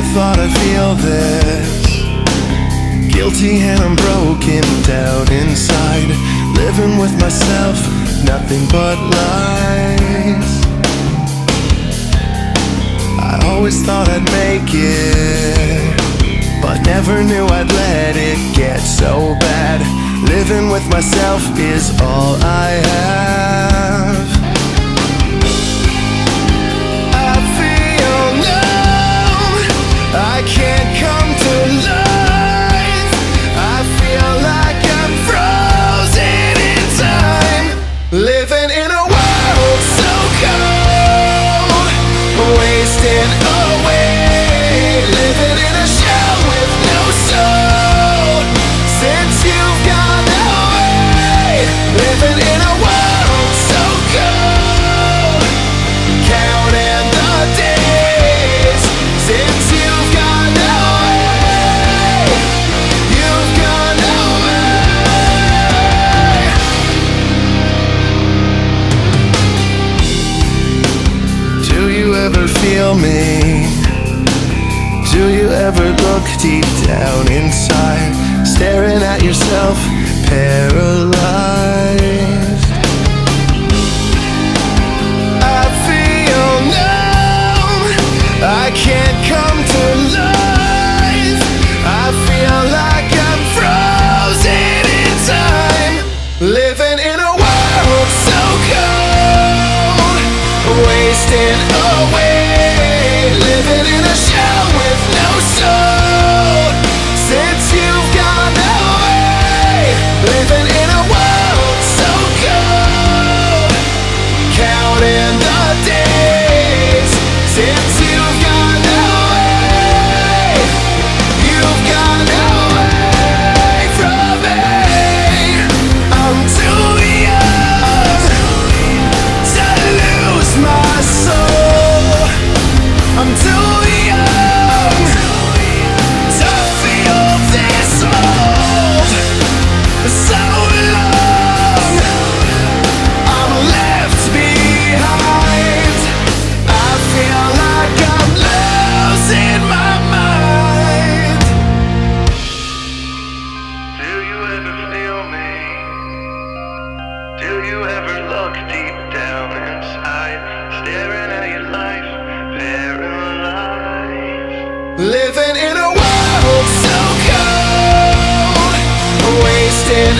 thought I'd feel this. Guilty and I'm broken down inside. Living with myself, nothing but lies. I always thought I'd make it But never knew I'd let it get so bad. Living with myself is all I have me? Do you ever look deep down inside? Staring at yourself, paralyzed. I feel numb. I can't come to life. I feel like I'm frozen in time. Living in a world so cold. Wasting away. Living in a shell with no soul. Since you've gone away. Living ever deep down inside, staring at your life, paralyzed? Living in a world so cold, wasting